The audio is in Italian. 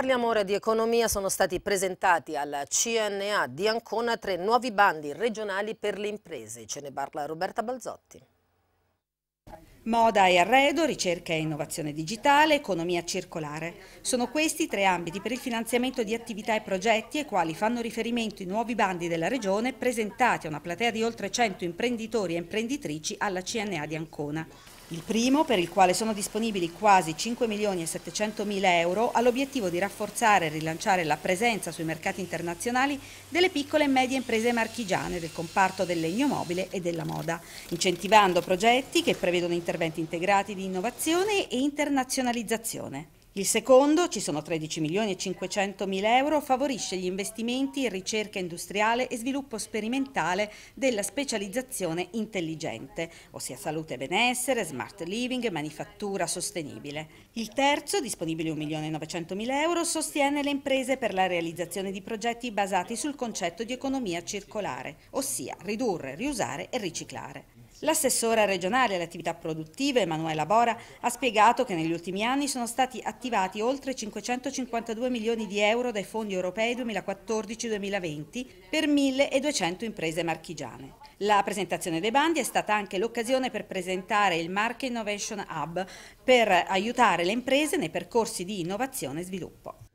Parliamo ora di economia, sono stati presentati al CNA di Ancona tre nuovi bandi regionali per le imprese. Ce ne parla Roberta Balzotti. Moda e arredo, ricerca e innovazione digitale, economia circolare. Sono questi tre ambiti per il finanziamento di attività e progetti ai quali fanno riferimento i nuovi bandi della Regione presentati a una platea di oltre 100 imprenditori e imprenditrici alla CNA di Ancona. Il primo, per il quale sono disponibili quasi 5 milioni e 700 mila euro, ha l'obiettivo di rafforzare e rilanciare la presenza sui mercati internazionali delle piccole e medie imprese marchigiane del comparto del legno mobile e della moda, incentivando progetti che prevedono interventi integrati di innovazione e internazionalizzazione. Il secondo, ci sono 13 milioni e 500 mila euro, favorisce gli investimenti in ricerca industriale e sviluppo sperimentale della specializzazione intelligente, ossia salute e benessere, smart living e manifattura sostenibile. Il terzo, disponibile 1 milione e 900 mila euro, sostiene le imprese per la realizzazione di progetti basati sul concetto di economia circolare, ossia ridurre, riusare e riciclare. L'assessora regionale alle attività produttive, Emanuela Bora, ha spiegato che negli ultimi anni sono stati attivati oltre 552 milioni di euro dai fondi europei 2014-2020 per 1.200 imprese marchigiane. La presentazione dei bandi è stata anche l'occasione per presentare il Market Innovation Hub per aiutare le imprese nei percorsi di innovazione e sviluppo.